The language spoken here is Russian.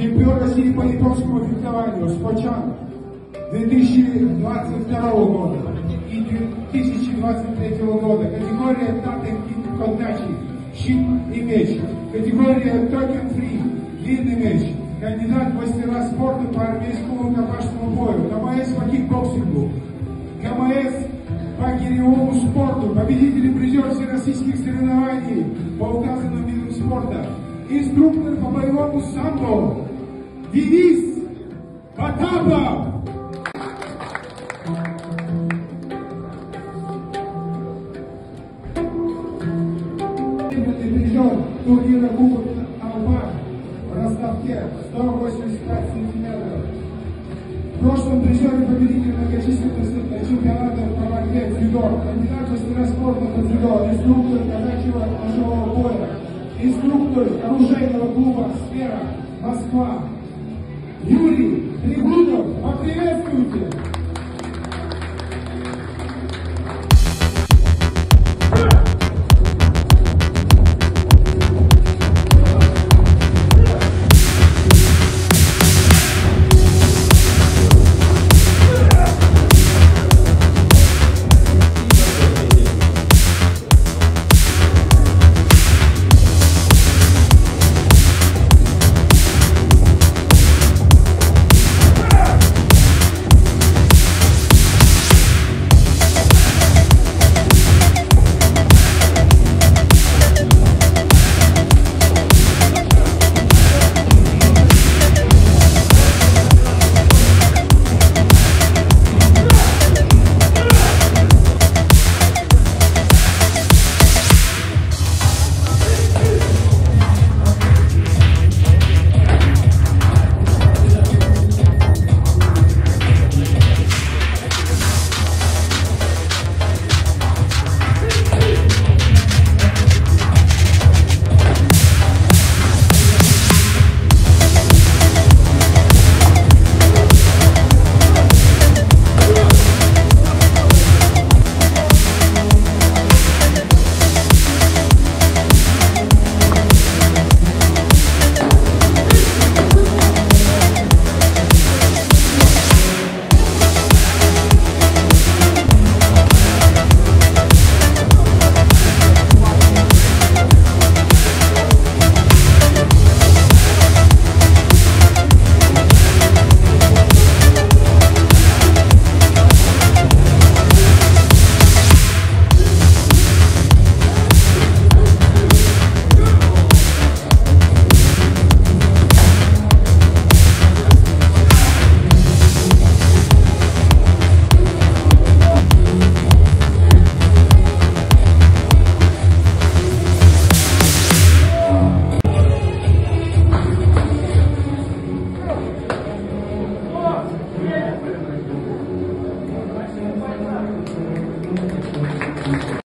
чемпіон Росії по японському фехтованию Спочан 2022 года и 2023 года. Категория Таты Колдачи, щит и меч. Категория Токен Фри, длинный меч. Кандидат в мастера спорта по армейскому рукопашному бою. КМС по кикбоксингу. КМС по киревому спорту. Победитель и призер всероссийских соревнований по указанным видам спорта. Инструктор по боевому самбо. Денис Потапов. призер турнира Кубок Алба в Ростовке 185 сантиметров. В прошлом призер и победитель многочисленных чемпионатов по борьбе дзюдо, кандидат мастера спорта по дзюдо, инструктор казачьего ножевого боя, инструктор оружейного клуба «Сфера» Москва. Yuri, tributo, patriota.